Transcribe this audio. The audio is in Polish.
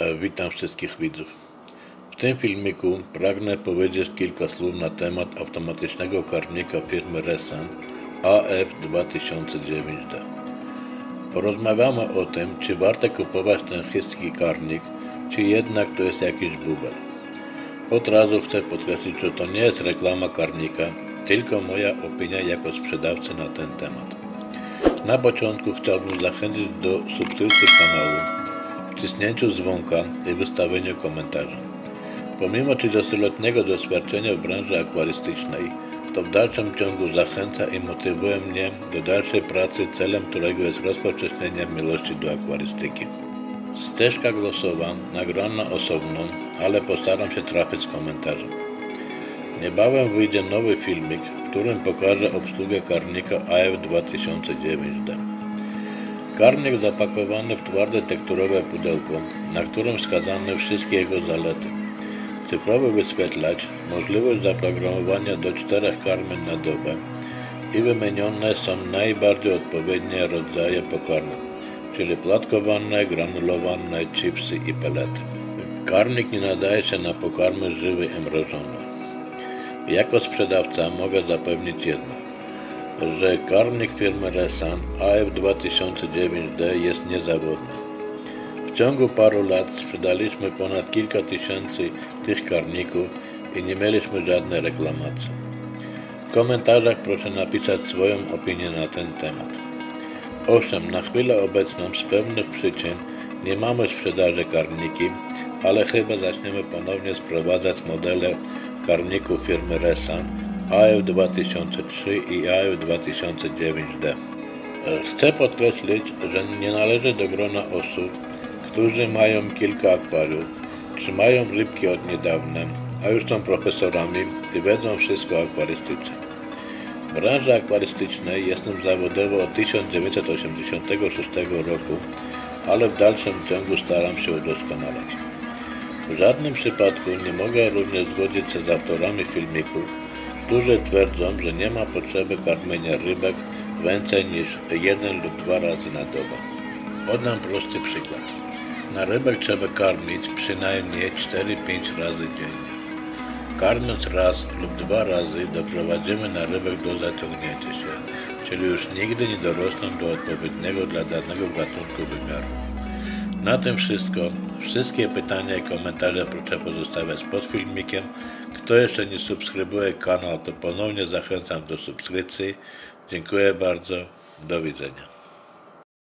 E, Witam wszystkich widzów. W tym filmiku pragnę powiedzieć kilka słów na temat automatycznego karmnika firmy Resan AF2009D. Porozmawiamy o tym, czy warto kupować ten chiński karmnik, czy jednak to jest jakiś bubel. Od razu chcę podkreślić, że to nie jest reklama karmnika, tylko moja opinia jako sprzedawcy na ten temat. Na początku chciałbym zachęcić do subskrypcji kanału, wcisnięciu dzwonka i wystawieniu komentarza. Pomimo 30-letniego doświadczenia w branży akwarystycznej, to w dalszym ciągu zachęca i motywuje mnie do dalszej pracy, celem którego jest rozpowszechnienie miłości do akwarystyki. Ścieżka głosowa nagrana osobno, ale postaram się trafić z komentarzem. Niebawem wyjdzie nowy filmik, w którym pokażę obsługę karnika AF2009D. Karnik zapakowany w twarde tekturowe pudełko, na którym wskazane wszystkie jego zalety. Cyfrowy wyświetlacz, możliwość zaprogramowania do czterech karmen na dobę i wymienione są najbardziej odpowiednie rodzaje pokarmów, czyli plotkowane, granulowane, chipsy i pelety. Karnik nie nadaje się na pokarmy żywe i mrożone. Jako sprzedawca mogę zapewnić jedno, że karnik firmy Resan AF2009D jest niezawodny. W ciągu paru lat sprzedaliśmy ponad kilka tysięcy tych karników i nie mieliśmy żadnej reklamacji. W komentarzach proszę napisać swoją opinię na ten temat. Owszem, na chwilę obecną z pewnych przyczyn nie mamy sprzedaży karniki, ale chyba zaczniemy ponownie sprowadzać modele karników firmy Resan AF2003 i AF2009D. Chcę podkreślić, że nie należę do grona osób, którzy mają kilka akwariów, trzymają rybki od niedawna, a już są profesorami i wiedzą wszystko o akwarystyce. W branży akwarystycznej jestem zawodowo od 1986 roku, ale w dalszym ciągu staram się udoskonalać. W żadnym przypadku nie mogę również zgodzić się z autorami filmików, którzy twierdzą, że nie ma potrzeby karmienia rybek więcej niż jeden lub dwa razy na dobę. Podam prosty przykład. Na rybek trzeba karmić przynajmniej 4-5 razy dziennie. Karmiąc raz lub dwa razy doprowadzimy na rybek do zaciągnięcia się, czyli już nigdy nie dorosną do odpowiedniego dla danego gatunku wymiaru. Na tym wszystko. Wszystkie pytania i komentarze proszę pozostawiać pod filmikiem. Kto jeszcze nie subskrybuje kanał, to ponownie zachęcam do subskrypcji. Dziękuję bardzo. Do widzenia.